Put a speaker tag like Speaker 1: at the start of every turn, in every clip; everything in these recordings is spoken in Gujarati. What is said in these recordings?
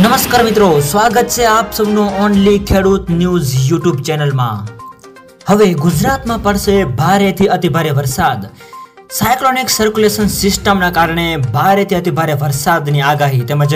Speaker 1: નમસ્કાર મિત્રો, સ્વાગત છે આપ સૌનું ઓનલી ખેડૂત ન્યૂઝ યુટ્યુબ ચેનલમાં. હવે ગુજરાતમાં પડશે ભારેથી અતિભારે વરસાદ. સાયક્લોનિક સર્ક્યુલેશન સિસ્ટમના કારણે ભારેથી અતિભારે વરસાદની આગાહી તેમજ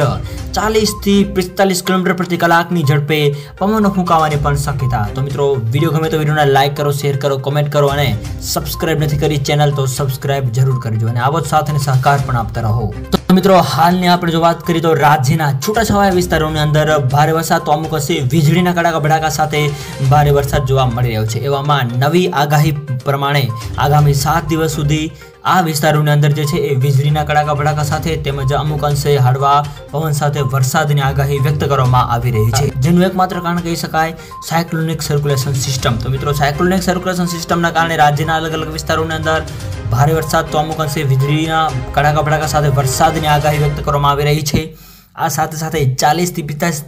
Speaker 1: ચાલીસથી પિસ્તાલીસ કિલોમીટર પ્રતિ કલાકની ઝડપે પવનો ફૂંકાવાની પણ શક્યતા. તો મિત્રો, વીડિયો ગમે તો વિડીયોને લાઇક કરો શેર કરો કોમેન્ટ કરો અને સબસ્ક્રાઇબ નથી કરી ચેનલ તો સબસ્ક્રાઇબ જરૂર કરજો અને આવો જ સાથ અને સહકાર પણ આપતા રહો. તો મિત્રો, હાલની આપણે જો વાત કરીએ તો રાજ્યના છૂટાછવાયા વિસ્તારોની અંદર ભારે વરસાદ તો અમુક હશે. વીજળીના કડાકા ભડાકા સાથે ભારે વરસાદ જોવા મળી રહ્યો છે. એવામાં નવી આગાહી પ્રમાણે આગામી સાત દિવસ સુધી આ વિસ્તારોની અંદર જે છે એ વીજળીના કડાકા ભડાકા સાથે તેમજ અમુક અંશે હળવા પવન સાથે વરસાદની આગાહી વ્યક્ત કરવામાં આવી રહી છે. જેનું એકમાત્ર કારણ કહી શકાય સાયક્લોનિક સર્ક્યુલેશન સિસ્ટમ. તો મિત્રો, સાયક્લોનિક સર્ક્યુલેશન સિસ્ટમના કારણે રાજ્યના અલગ અલગ વિસ્તારોની અંદર ભારે વરસાદ તો અમુક અંશે વીજળીના કડાકા ભડાકા સાથે વરસાદની આગાહી વ્યક્ત કરવામાં આવી રહી છે. આ સાથે સાથે ચાલીસથી પિસ્તાલીસ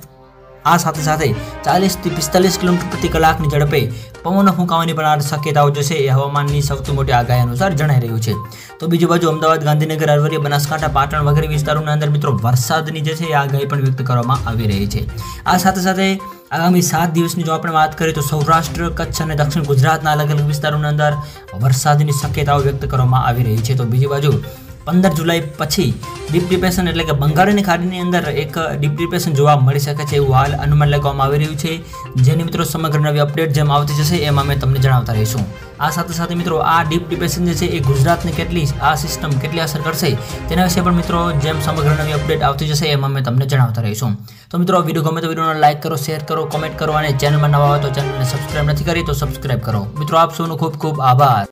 Speaker 1: આ સાથે સાથે ચાલીસથી પિસ્તાલીસ કિલોમીટર પ્રતિ કલાકની ઝડપે પવન ફૂંકાવાની પણ શક્યતાઓ જે છે એ હવામાનની સૌથી મોટી આગાહી અનુસાર જણાઈ રહ્યું છે. તો બીજી બાજુ અમદાવાદ, ગાંધીનગર, અરવલ્લી, બનાસકાંઠા, પાટણ વગેરે વિસ્તારોના અંદર મિત્રો વરસાદની જે છે એ આગાહી પણ વ્યક્ત કરવામાં આવી રહી છે. આ સાથે સાથે આગામી સાત દિવસની જો આપણે વાત કરીએ તો સૌરાષ્ટ્ર, કચ્છ અને દક્ષિણ ગુજરાતના અલગ અલગ વિસ્તારોની અંદર વરસાદની શક્યતાઓ વ્યક્ત કરવામાં આવી રહી છે. તો બીજી બાજુ પંદર જુલાઈ પછી ડીપ ડિપ્રેશન એટલે કે બંગાળની ખાડીની અંદર એક ડીપ ડિપ્રેશન જોવા મળી શકે છે એવું હાલ અનુમાન લગાવવામાં આવી રહ્યું છે. જેની મિત્રો સમગ્ર નવી અપડેટ જેમ આવતી જશે એમાં અમે તમને જણાવતા રહીશું. આ સાથે સાથે મિત્રો આ ડીપ ડિપ્રેશન જે છે એ ગુજરાતને કેટલી આ સિસ્ટમ કેટલી અસર કરશે તેના વિશે પણ મિત્રો જેમ સમગ્ર નવી અપડેટ આવતી જશે એમાં અમે તમને જણાવતા રહીશું. તો મિત્રો, વીડિયો ગમે તો વિડીયોને લાઇક કરો શેર કરો કોમેન્ટ કરો અને ચેનલમાં નવા હોય તો ચેનલને સબસ્ક્રાઇબ નથી કરી તો સબસ્ક્રાઇબ કરો. મિત્રો, આપ સૌનો ખૂબ ખૂબ આભાર.